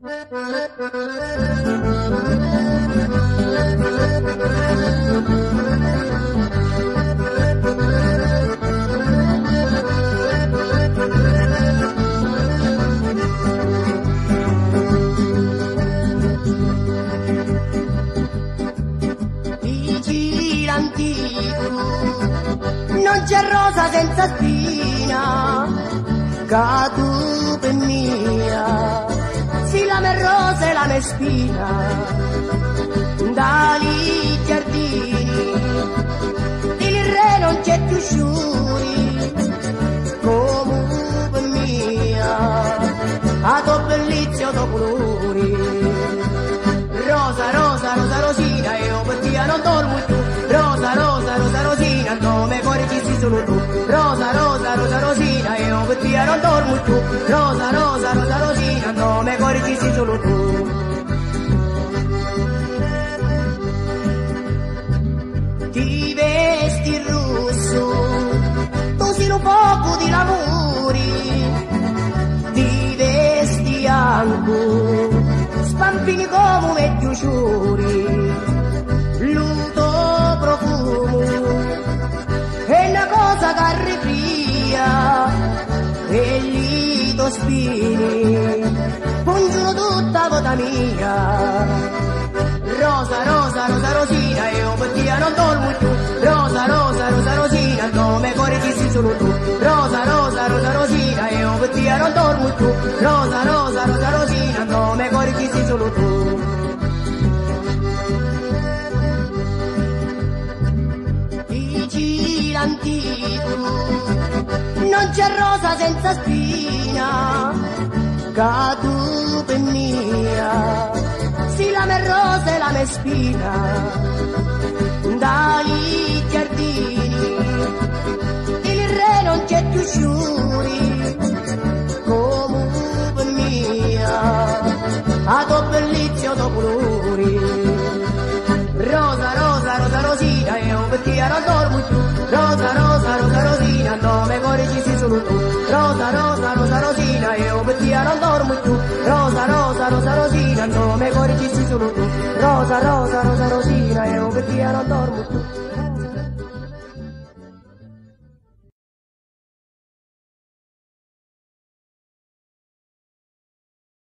non c'è rosa senza spina tu per me spina dali giardini il re non c'è più sciuri come mia a to bellizio to colori rosa rosa rosa rosina io per te non dormo più. Rosa rosa rosa rosina nome cuore ci si solo tu. Rosa rosa rosa rosina io per te non dormo più. Rosa rosa rosa rosina nome cuore ci si solo tu spampini come vecchio ciuri luto profumo è una cosa che arrivia e gli to spini pungiano tutta vita mia Rosa, rosa, rosa, rosina, io per te non dormo più. Rosa, rosa, rosa, rosina, nome cuore ci sei solo tu. Rosa, rosa, rosa, rosina, io per te non dormo più. Rosa, rosa, Dici l'antico, non c'è rosa senza spina, tu per mia sì la me rosa e la me spina dai giardini. Il re non c'è più sciuri come per mia. A to bellizio to colori ci sei solo tu. Rosa rosa rosa rosina io per te non dormo più rosa rosa rosa rosina ci sei solo tu